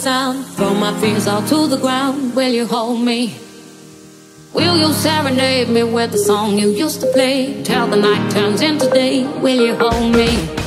sound. Throw my fears all to the ground. Will you hold me? Will you serenade me with the song you used to play? Till the night turns into day. Will you hold me?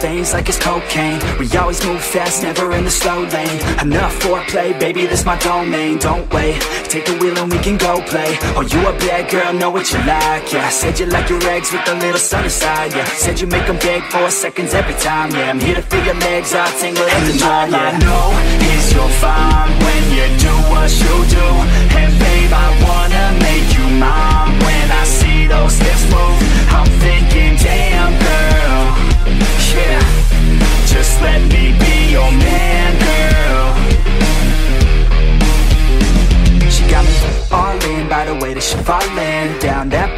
veins like it's cocaine. We always move fast, never in the slow lane. Enough foreplay, baby, this my domain. Don't wait, take the wheel and we can go play. Oh, you a bad girl, know what you like, yeah. Said you like your eggs with a little sunny side, yeah. Said you make them beg for seconds every time, yeah. I'm here to feel your legs, i tingle tangle and the night, yeah. I know is you'll when you do what you do. And babe, I wanna make you mine When I see those hips move, I'm thinking Let me be your man, girl. She got me falling by the way that she falling Down that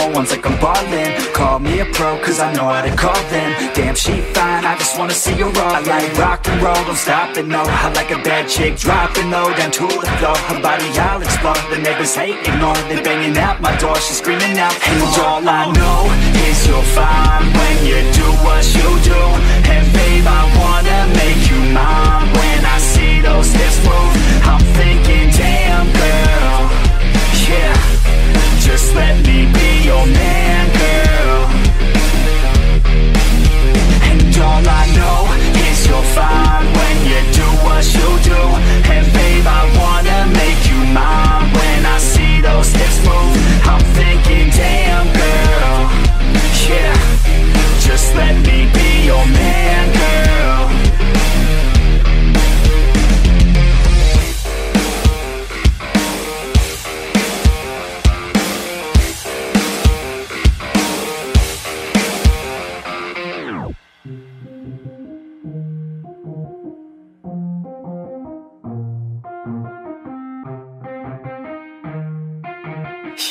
on ones like I'm ballin' Call me a pro cause I know how to call them. Damn she fine, I just wanna see her roll. I like rock and roll, don't stop it no I like a bad chick dropping low. Down to the floor. Her body I'll explode, the neighbors hate ignore They banging out my door, she screaming out And all I know is you'll find when you do what you do. And babe I wanna make you mine When I see those hips move, I'm thinking damn girl just let me be your man girl. And all I know is you're fine When you do what you do. And babe I wanna make you mine When I see those hips move. I'm thinking damn girl. Yeah Just let me be your man girl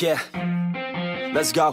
Yeah, let's go.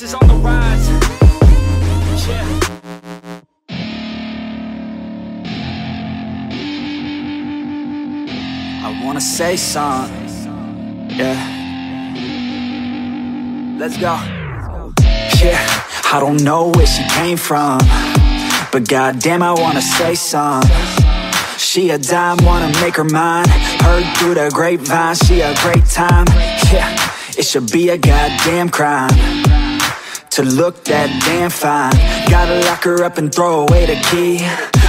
Is on the rise. Yeah. I wanna say something. Yeah. Let's go. Yeah, I don't know where she came from. But goddamn, I wanna say something. She a dime, wanna make her mine Heard through the grapevine, she a great time Yeah, it should be a goddamn crime to look that damn fine. Gotta lock her up and throw away the key.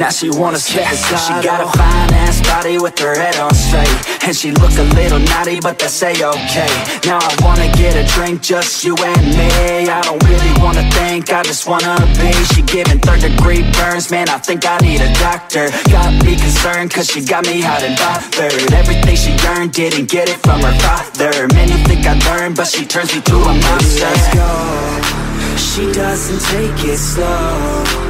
Now she wanna skip the slide, She got a fine ass body with her head on straight. And she look a little naughty, but that's a-okay. Now I wanna get a drink, just you and me. I don't really wanna think, I just wanna be. She giving third degree burns, man, I think I need a doctor. Got me concerned, cause she got me hot and bothered. Everything she earned, didn't get it from her father. Man, you think I learned, but she turns me to a monster. Let's go. She doesn't take it slow.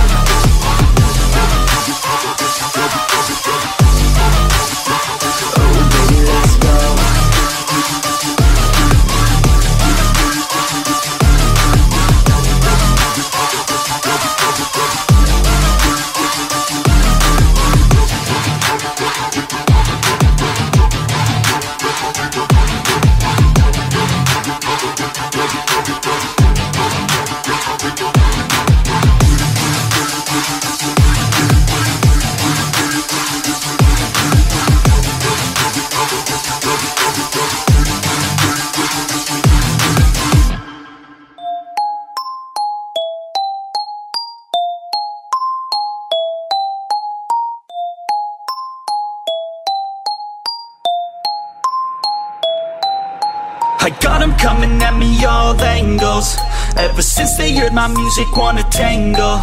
Heard my music wanna tangle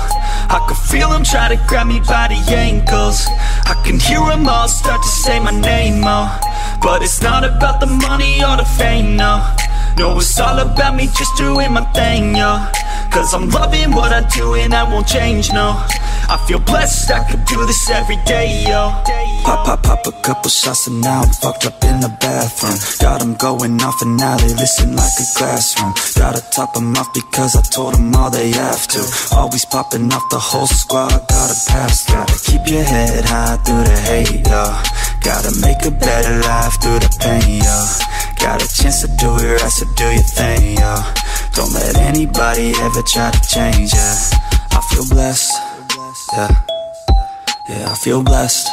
I can feel them try to grab me by the ankles. I can hear them all start to say my name, oh. But it's not about the money or the fame, no. No, it's all about me just doing my thing, yo. Cause I'm loving what I do and I won't change, no I feel blessed, I could do this every day, yo. Pop, pop, pop a couple shots and now I'm fucked up in the bathroom. Got 'em going off and now they listen like a classroom. Gotta top 'em off because I told 'em all they have to. Always popping off the whole squad, gotta pass Gotta keep your head high through the hate, yo. Gotta make a better life through the pain, yo. Got a chance to do it right, so do your thing, yo. Don't let anybody ever try to change ya. I feel blessed, yeah. Yeah, I feel blessed.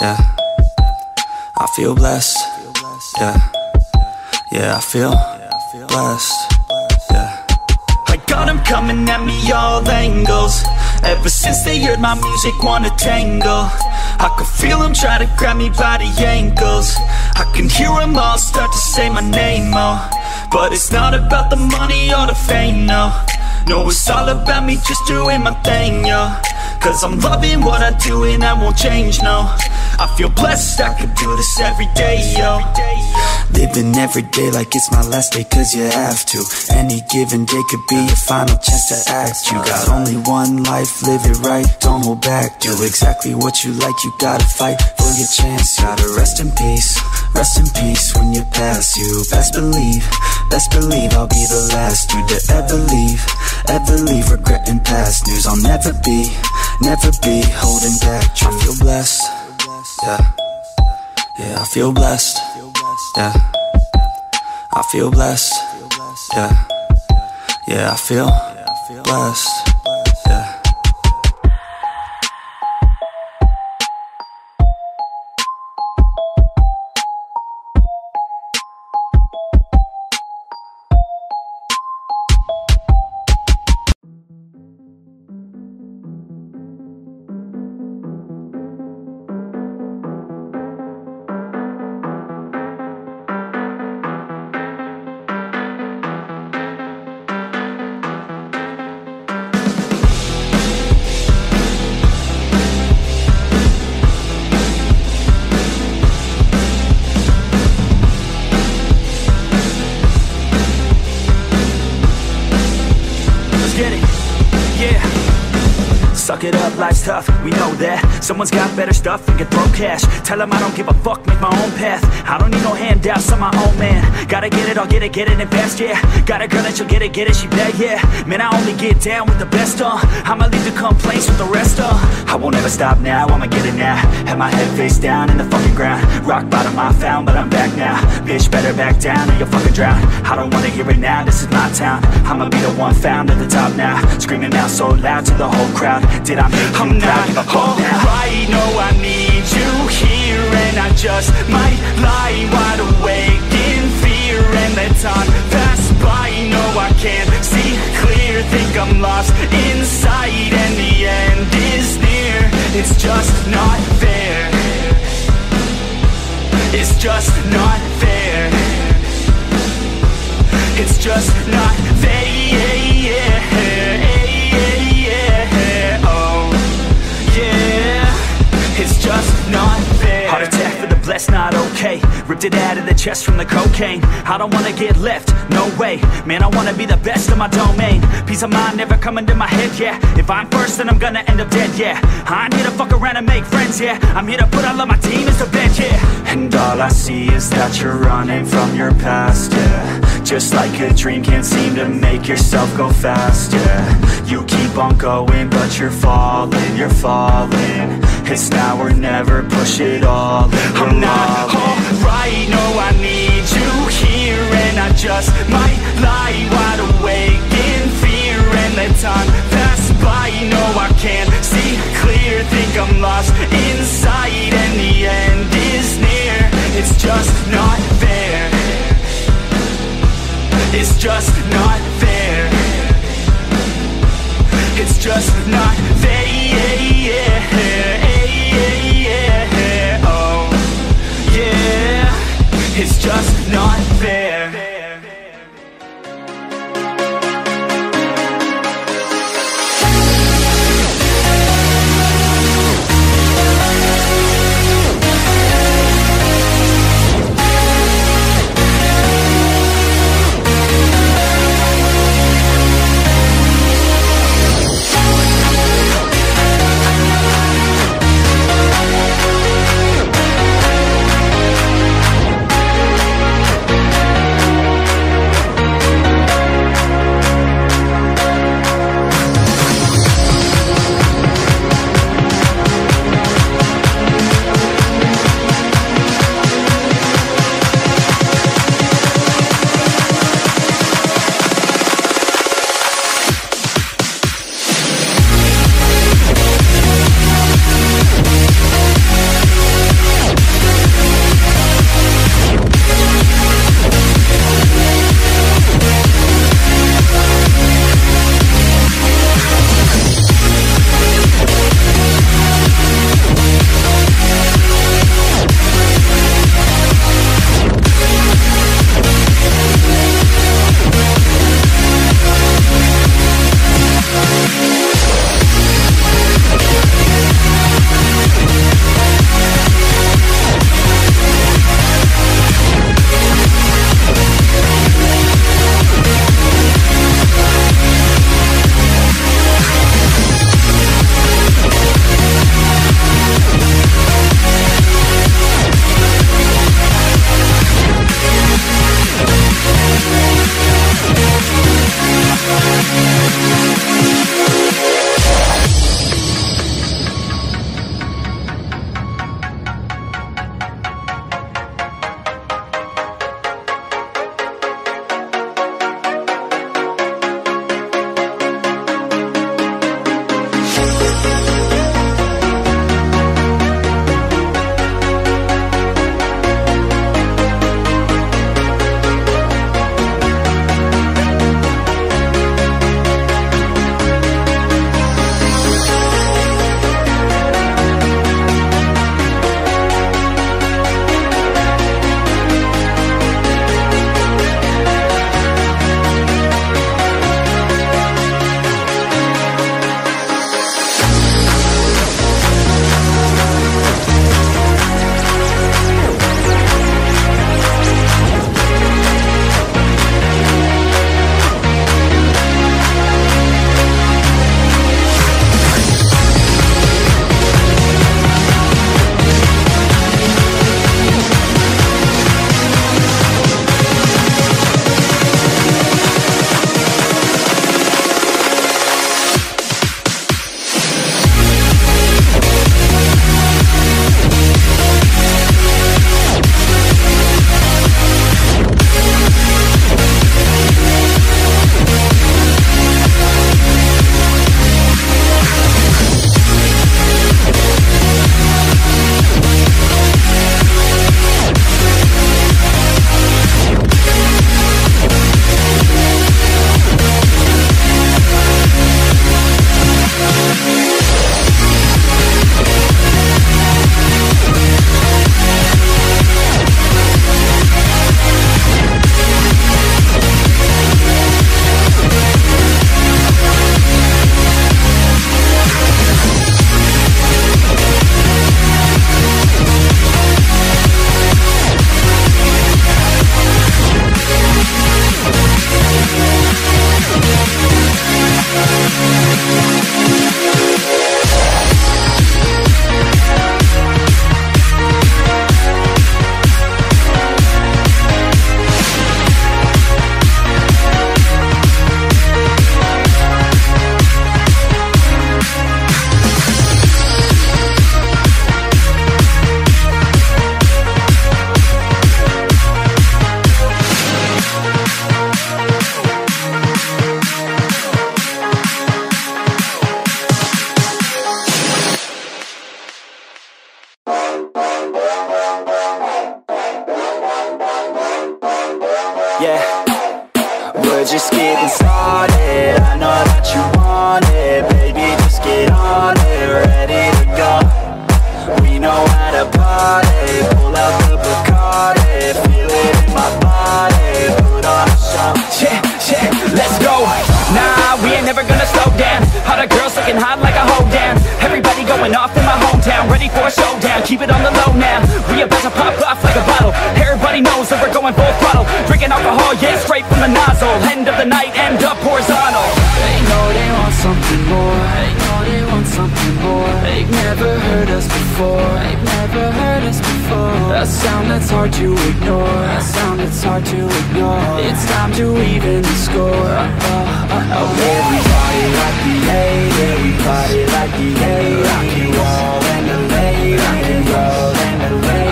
Yeah. I feel blessed, yeah. Yeah, I feel blessed, yeah. I got them coming at me all angles. Ever since they heard my music wanna tangle. I can feel them try to grab me by the ankles. I can hear them all start to say my name, oh. But it's not about the money or the fame, no. No, it's all about me just doing my thing, yo Cause I'm loving what I do and I won't change, no. I feel blessed, I could do this every day, yo. Living every day like it's my last day cause you have to. Any given day could be your final chance to act. You got only one life, live it right, don't hold back. Do exactly what you like, you gotta fight for your chance. Gotta rest in peace, rest in peace when you pass You best believe, best believe I'll be the last dude to ever leave. Ever leave regretting past news I'll never be, never be holding back. I feel blessed, yeah. Yeah, I feel blessed. Yeah. I feel blessed, yeah. Yeah, I feel blessed, tough, we know that Someone's got better stuff and can throw cash. Tell them I don't give a fuck, make my own path. I don't need no handouts, I'm my own man. Gotta get it, I'll get it, get it and fast, yeah. Got a girl that she'll get it, get it, she bad, yeah. Man, I only get down with the best, uh. I'ma leave the complaints with the rest, uh. I won't ever stop now, I'ma get it now. Have my head face down in the fucking ground. Rock bottom I found, but I'm back now. Bitch, better back down or you'll fucking drown. I don't wanna hear it now, this is my town. I'ma be the one found at the top now. Screaming out so loud to the whole crowd. Did I make I'm you proud? Give a fuck now alright, no I need you here And I just might lie wide awake in fear And let time pass by, no I can't see clear. Think I'm lost inside and the end is near. It's just not fair. It's just not fair. It's just not fair blessed, not okay. Ripped it out of the chest from the cocaine. I don't wanna get left, no way. Man, I wanna be the best in my domain. Peace of mind never coming to my head, yeah. If I'm first, then I'm gonna end up dead, yeah. I'm here to fuck around and make friends, yeah. I'm here to put all of my team as bed, yeah. And all I see is that you're running from your past, yeah. Just like a dream, can't seem to make yourself go fast, yeah. You keep on going, but you're falling, you're falling. It's now or never, push it all not alright, no I need you here And I just might lie wide awake in fear And let time pass by, no I can't see clear Think I'm lost inside and the end is near It's just not fair. It's just not fair. It's just not fair just not fair hometown Ready for a showdown, keep it on the low now. We about to pop off like a bottle. Everybody knows that we're going full throttle. Drinking alcohol, yeah, straight from the nozzle. End of the night, end up horizontal. They know they want something more. They know they want something more. They've never heard us before. They've never heard us before. A sound that's hard to ignore. A sound that's hard to ignore. It's time to even the score. Uh, uh, uh, oh, we party like the A. Yeah, we party like the A. Rock you all rock and roll, and the lady.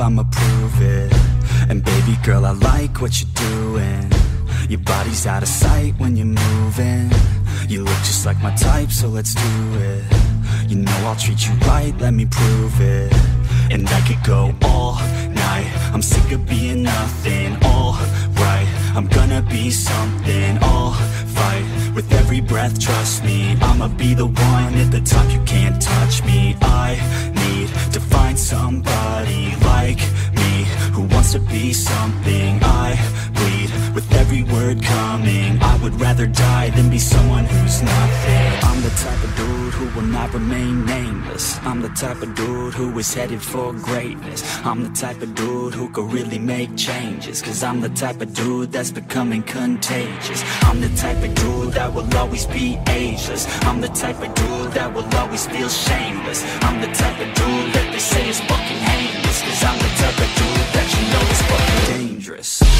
I'ma prove it. And baby girl, I like what you're doing. Your body's out of sight when you're moving. You look just like my type, so let's do it. You know I'll treat you right, let me prove it. And I could go all night. I'm sick of being nothing, alright I'm gonna be something, I'll fight With every breath, trust me. I'ma be the one at the top, you can't touch me. I need to find somebody like me Who wants to be something I bleed with every word coming. I would rather die than be someone who's nothing. I'm the type of dude who will not remain nameless. I'm the type of dude who is headed for greatness. I'm the type of dude who could really make changes Cause I'm the type of dude that's becoming contagious. I'm the type of dude that will always be ageless. I'm the type of dude that will always feel shameless. I'm the type of dude that they say is fucking heinous Cause I'm the type of dude that you know is fucking dangerous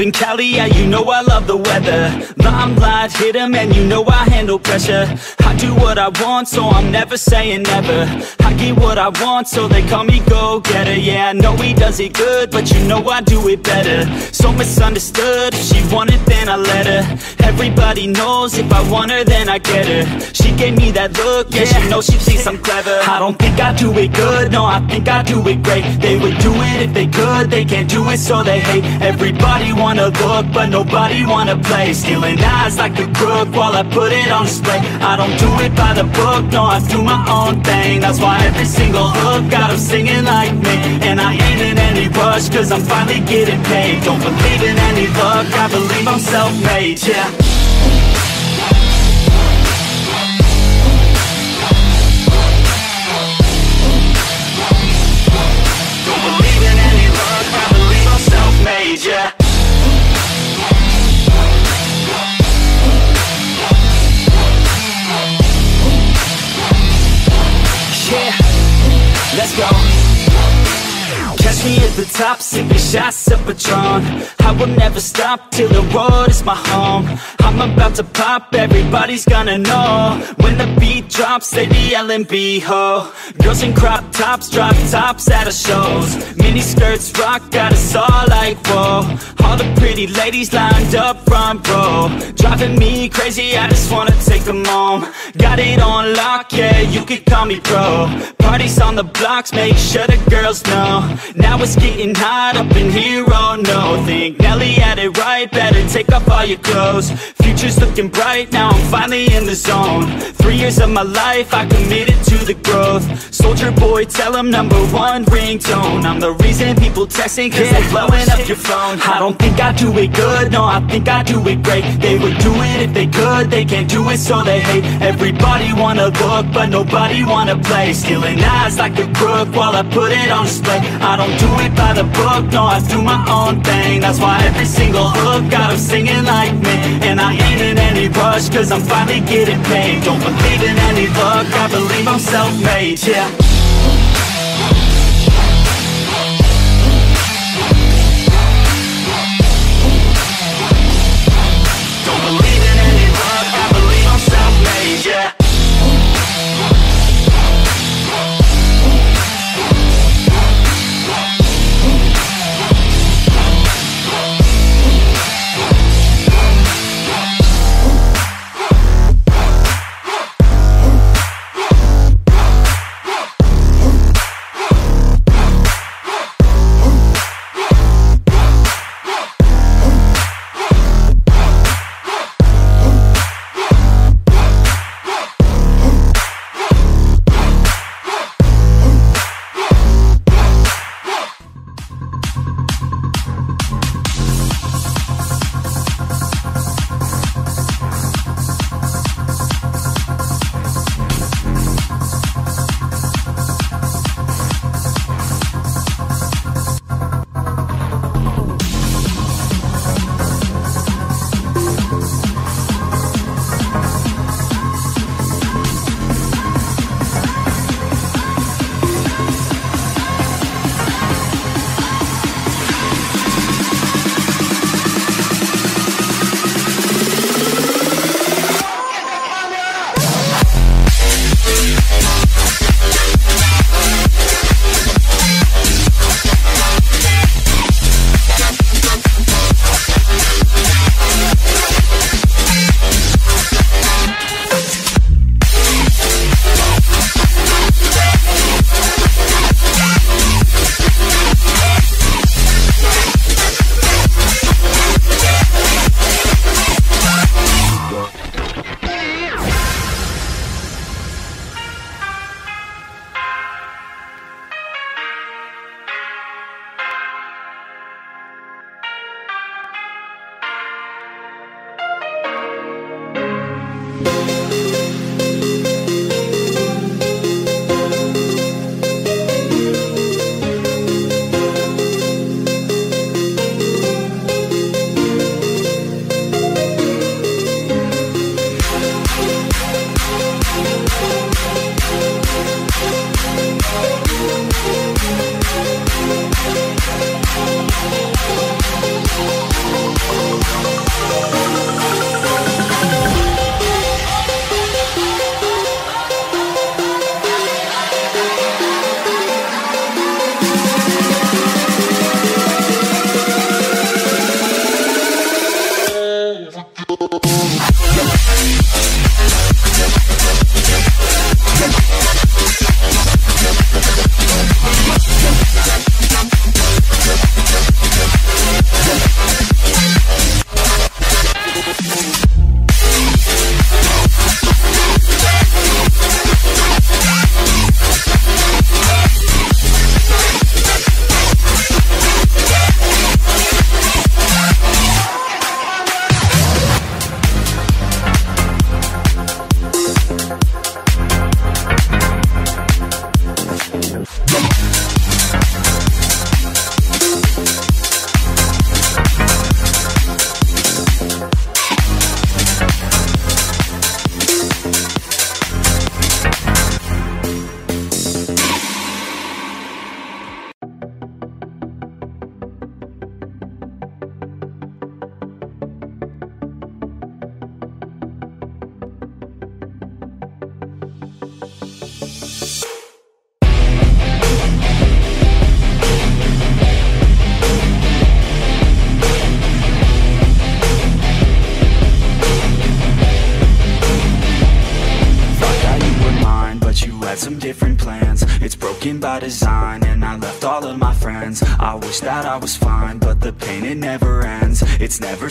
in Cali, yeah, you know I love the weather. Limelight hit 'em and you know I handle pressure. I do what I want, so I'm never saying never. I what I want, so they call me go-getter. Yeah, I know he does it good, but you know I do it better. So misunderstood, if she wanted then I let her. Everybody knows if I want her then I get her. She gave me that look, yeah, she knows she thinks I'm clever. I don't think I do it good, no, I think I do it great. They would do it if they could, they can't do it so they hate. Everybody wanna look, but nobody wanna play. Stealing eyes like a crook while I put it on display. I don't do it by the book, no, I do my own thing. That's why every single hook. Got 'em singing like me. And I ain't in any rush, cause I'm finally getting paid. Don't believe in any luck, I believe I'm self-made, yeah top, sipping shots of Patron. I will never stop till the road is my home I'm about to pop, everybody's gonna know. When the beat drops, they be yelling B-ho Girls in crop tops, drop tops at our shows. Mini skirts rock, got us all like whoa. All the pretty ladies lined up front row. Driving me crazy, I just wanna take them home. Got it on lock, yeah, you could call me pro Parties on the blocks, make sure the girls know. Now it's getting hot up in here, oh no. Think Nelly had it right, better take off all your clothes Future's looking bright, now I'm finally in the zone. Three years of my life, I committed to the growth. Soulja Boy, tell 'em number one ringtone. I'm the reason people texting, cause they're blowing up your phone. I don't think I do it good, no, I think I do it great. They would do it if they could, they can't do it so they hate. Everybody wanna look, but nobody wanna play. Stealing eyes like a crook while I put it on display. I don't do it by the book, no, I do my own thing. That's why every single hook got 'em singing like me. And I ain't in any rush, cause I'm finally getting paid. Don't believe in any luck, I believe I'm self-made, yeah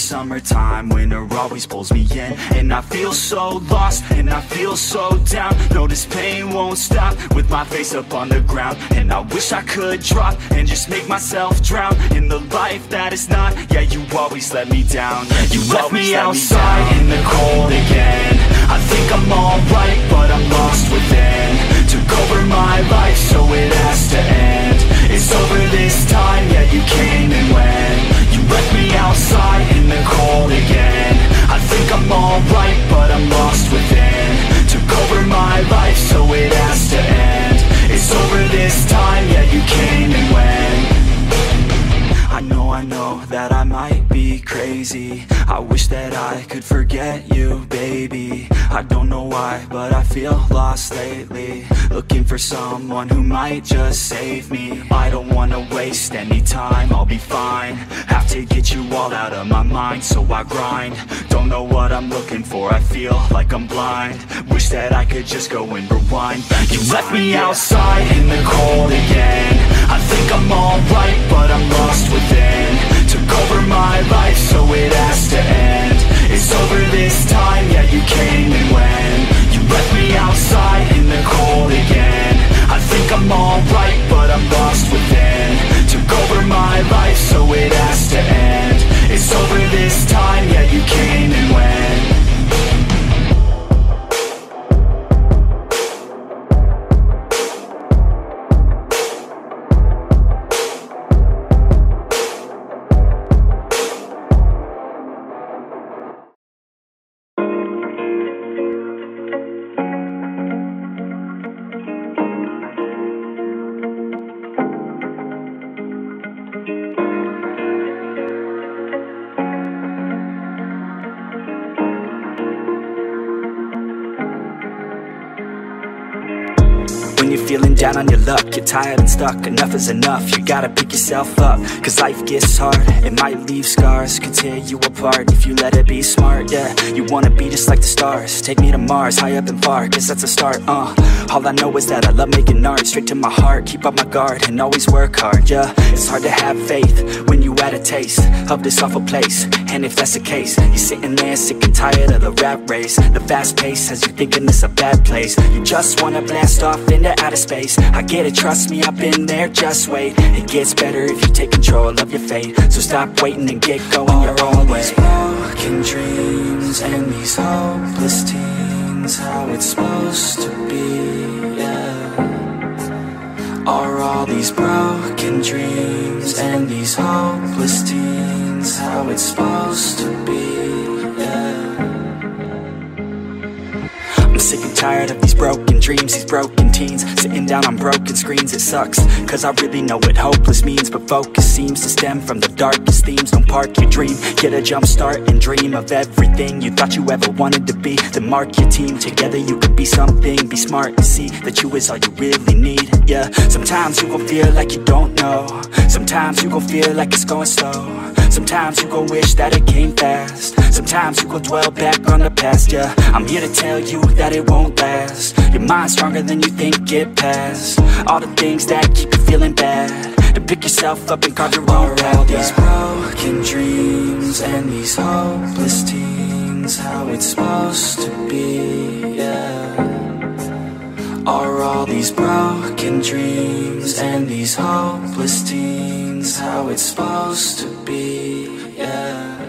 summertime Winter always pulls me in. And I feel so lost And I feel so down. No, this pain won't stop With my face up on the ground. And I wish I could drop And just make myself drown In the life that is not. Yeah, you always let me down. You, left me outside in the cold again. I think I'm alright But I'm lost within. Took over my life So it has to end. It's over this time Yeah, you came and went cold again. I think I'm alright But I'm lost within. Took over my life So it has to end. It's over this time Yeah, you came and went. I know, I know that I might be crazy. I wish that I could forget you, baby I don't know why, but I feel lost lately. Looking for someone who might just save me. I don't wanna waste any time, I'll be fine. Have to get you all out of my mind, so I grind. Don't know what I'm looking for, I feel like I'm blind. Wish that I could just go and rewind. Back You left me outside in the cold again. I think I'm alright, but I'm lost within. Took over my life, so it has to end It's over this time, yeah, you came and went. You left me outside in the cold again. I think I'm alright, but I'm lost within. Took over my life, so it has to end. It's over this time, yeah, you came and down on your luck, you're tired and stuck, enough is enough. You gotta pick yourself up, cause life gets hard. It might leave scars, could tear you apart if you let it be smart. Yeah, you wanna be just like the stars. Take me to Mars, high up and far, guess that's a start. Uh, all I know is that I love making art, straight to my heart. Keep up my guard and always work hard. Yeah, it's hard to have faith when you had a taste of this awful place. And if that's the case, you're sitting there sick and tired of the rat race. The fast pace has you thinking it's a bad place. You just wanna blast off into outer space. I get it, trust me, I've been there, just wait. It gets better if you take control of your fate. So stop waiting and get going your own way. these broken dreams and these hopeless teens, how it's supposed to be, yeah. Are all these broken dreams and these hopeless teens how it's supposed to be? Sick and tired of these broken dreams, these broken teens. Sitting down on broken screens, it sucks. Cause I really know what hopeless means But focus seems to stem from the darkest themes. Don't park your dream, get a jump start and dream Of everything you thought you ever wanted to be. Then mark your team, together you could be something. Be smart and see that you is all you really need Yeah, sometimes you gon' feel like you don't know. Sometimes you gon' feel like it's going slow Sometimes you gon' wish that it came fast. Sometimes you gon' dwell back on the past, yeah. I'm here to tell you that it won't last. Your mind's stronger than you think, it past All the things that keep you feeling bad. To pick yourself up and carve your own path, all these broken dreams and these hopeless teens How it's supposed to be, yeah are all these broken dreams and these hopeless teens how it's supposed to be? Yeah.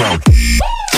Under,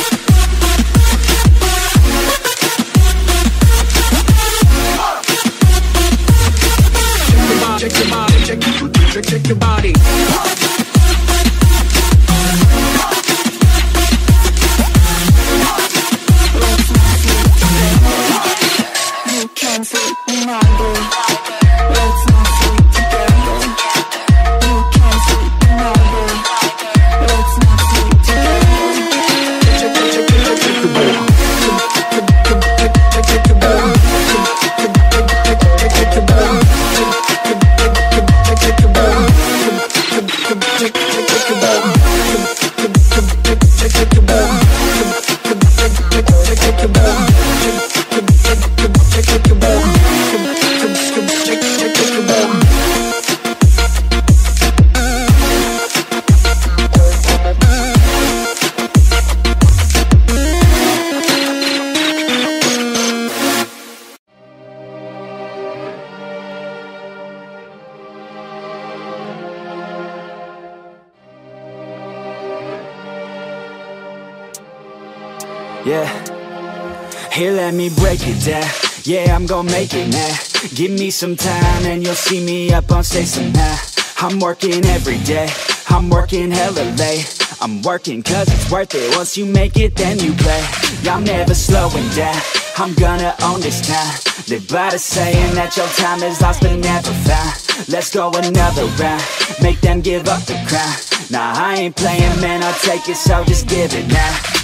I'm gonna make it now. Give me some time and you'll see me up on stage somehow. I'm working every day. I'm working hella late. I'm working cause it's worth it. Once you make it, then you play. Yeah, I'm never slowing down. I'm gonna own this town. Live by the saying that your time is lost but never found. Let's go another round. Make them give up the crown. Nah, I ain't playing, man. I'll take it, so just give it now.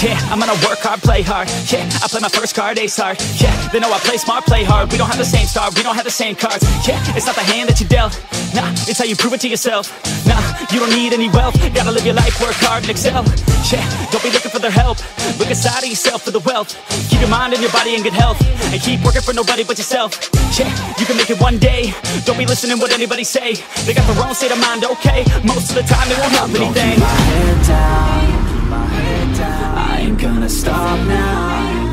Yeah, I'm gonna work hard, play hard. Yeah, I play my first card, ace hard. Yeah, they know oh, I play smart, play hard. We don't have the same star, we don't have the same cards. Yeah, it's not the hand that you dealt. Nah, it's how you prove it to yourself. Nah, you don't need any wealth. Gotta live your life, work hard and excel. Yeah, don't be looking for their help. Look inside of yourself for the wealth. Keep your mind and your body in good health. And keep working for nobody but yourself. Yeah, you can make it one day. Don't be listening what anybody say. They got the wrong state of mind, okay? Most of the time they won't help anything. I ain't gonna stop now.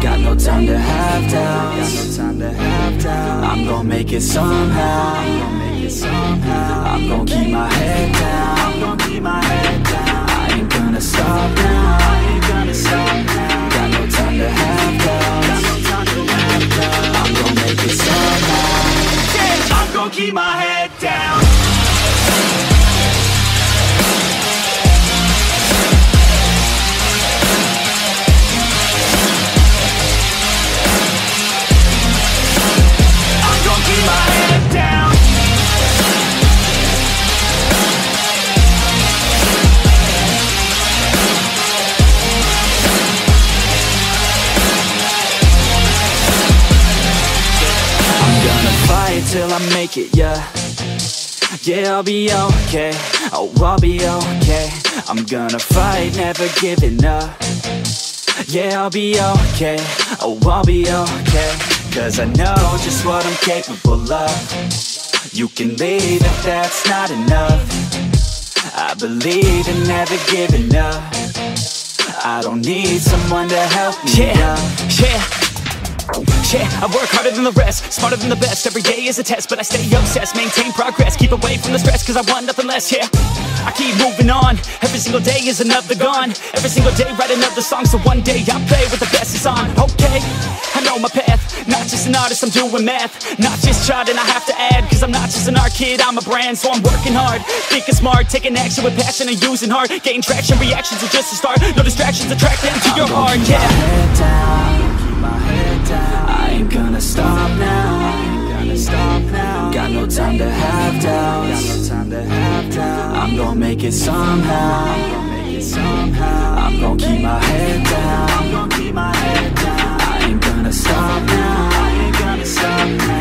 Got no time to have doubts. I'm gonna make it somehow. I'm gonna keep my head down. I'm gonna keep my head down. I ain't gonna stop now. I ain't gonna stop now. Got no time to have doubts. I'm gonna make it somehow. I'm gonna keep my head down. Gonna till I make it, yeah. Yeah, I'll be okay. Oh, I'll be okay. I'm gonna fight, never giving up. Yeah, I'll be okay. Oh, I'll be okay. Cause I know just what I'm capable of. You can leave if that's not enough. I believe in never giving up. I don't need someone to help me Yeah, up. yeah. Yeah, I work harder than the rest, smarter than the best. Every day is a test, but I stay obsessed, maintain progress, keep away from the stress, cause I want nothing less. Yeah, I keep moving on. Every single day is another gone. Every single day, write another song, so one day I play with the best is on. Okay, I know my path. Not just an artist, I'm doing math. Not just charting, I have to add, cause I'm not just an art kid, I'm a brand, so I'm working hard. Thinking smart, taking action with passion and using heart. Getting traction, reactions are just a start. No distractions, attract them to your heart. Yeah. down. Gonna stop now. Gonna stop now. Got no time to have doubts. Got no time to have doubts. I'm gonna make it somehow. I'm gonna keep my head down. I ain't gonna stop now. I ain't gonna stop now.